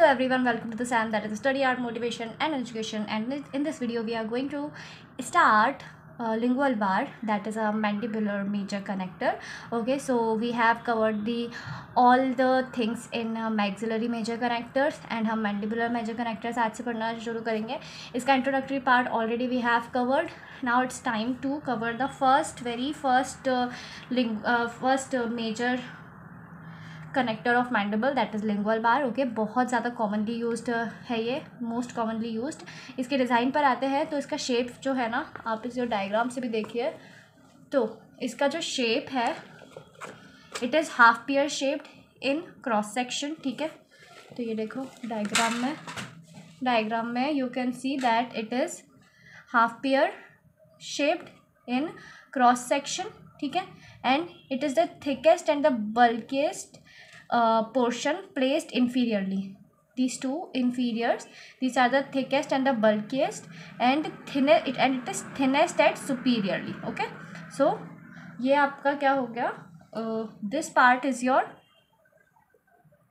Hello everyone, welcome to the SAM that is Study Art Motivation and Education and in this video we are going to start uh, lingual bar that is a mandibular major connector okay so we have covered the all the things in uh, maxillary major connectors and हम mandibular major connectors आज से पढ़ना शुरू करेंगे इसका introductory part already we have covered now it's time to cover the first very first uh, ling uh, first uh, major connector of mandible that is lingual bar okay बहुत ज़्यादा commonly use है ये most commonly use इसके design पर आते हैं तो इसका शेप जो है ना, आप इस जो डायग्राम से भी देखिए तो इसका जो शेप है it is half pear shaped in cross section ठीक है? तो ये देखो डायग्राम में डायग्राम में you can see that it is half pear shaped in cross section ठीक है? And it is the thickest and the bulkiest uh, portion placed inferiorly these two inferiors these are the thickest and the bulkiest and thinnest it and it is thinnest at superiorly okay so ये आपका क्या हो गया this part is your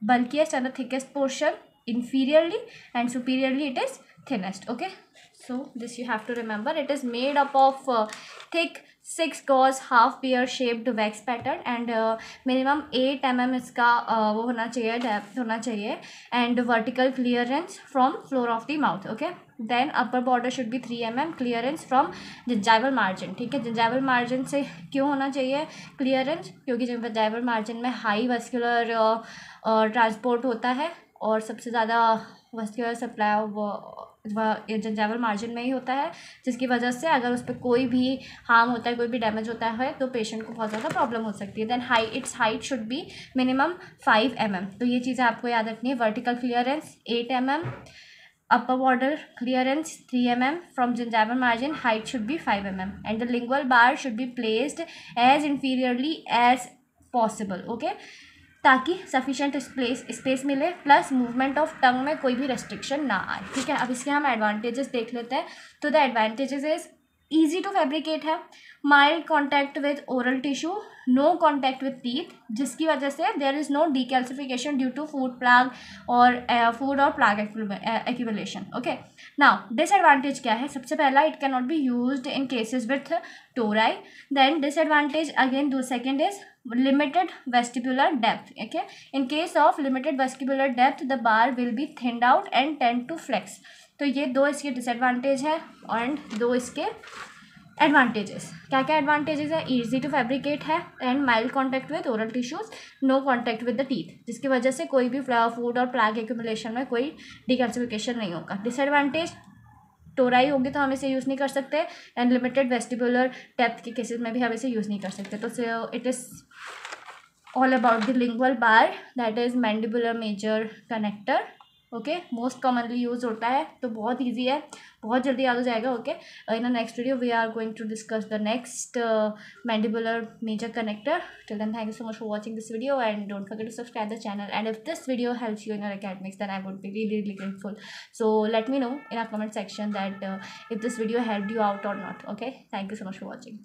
bulkiest and the thickest portion inferiorly and superiorly it is thinnest okay so this you have to remember it is made up of uh, thick six gauge half pear shaped wax pattern and minimum eight M M इसका uh, वो होना चाहिए depth होना चाहिए and vertical clearance from floor of the mouth okay then upper border should be three M M clearance from gingival margin ठीक है? Gingival margin से क्यों होना चाहिए क्लियरेंस क्योंकि जिंजाइवल मार्जिन में हाई वस्कुलर ट्रांसपोर्ट होता है और सबसे ज़्यादा वस्कुलर सप्लाई जंजावल मार्जिन में ही होता है, जिसकी वजह से अगर उस पर कोई भी हार्म होता है, कोई भी डैमेज होता है तो पेशेंट को बहुत ज़्यादा प्रॉब्लम हो सकती है। Then high its height should be minimum five M M तो ये चीज़ें आपको याद रखनी है। Vertical clearance eight M M upper border clearance 3 mm. From gingival margin, height should be 5 mm. And the lingual bar should be placed as inferiorly as possible, okay? ताकि sufficient space space मिले plus movement of tongue में कोई भी restriction ना आए। ठीक है? अब इसके हम एडवांटेजेस देख लेते हैं। तो the advantages is easy to fabricate है। Mild contact with oral tissue no contact with teeth जिसकी वजह से there is no decalcification due to food plaque और फ़ूड और plaque accumulation okay now disadvantage क्या है? सबसे पहला it can not be use in cases with tori then disadvantage again दो second is limited vestibular depth, okay? In case of limited vestibular depth, the bar will be thinned out and tend to flex. तो ये दो इसके disadvantage है and दो इसके advantages क्या क्या एडवांटेजेस है? ईजी टू फैब्रिकेट है and mild contact with oral tissues no contact with the teeth जिसकी वजह से कोई भी फ़ूड और प्लाग एक्यूमुलेशन में कोई डिकल्सिफिकेशन नहीं होगा. डिसएडवांटेज टोराई होगी तो हम इसे यूज़ नहीं कर सकते एंड लिमिटेड वेस्टिबुलर डेप्थ के केसेस में भी हम इसे यूज़ नहीं कर सकते. तो it is all about the lingual bar that is mandibular major connector okay most commonly use होता है तो बहुत ईजी है। बहुत जल्दी याद हो जाएगा okay in next video we are going to discuss the next mandibular major connector till then thank you so much for watching this video and don't forget to subscribe the channel and if this video helps you in your academics than I would be really really grateful so let me know in our comment section that if this video help you out or not okay thank you so much for watching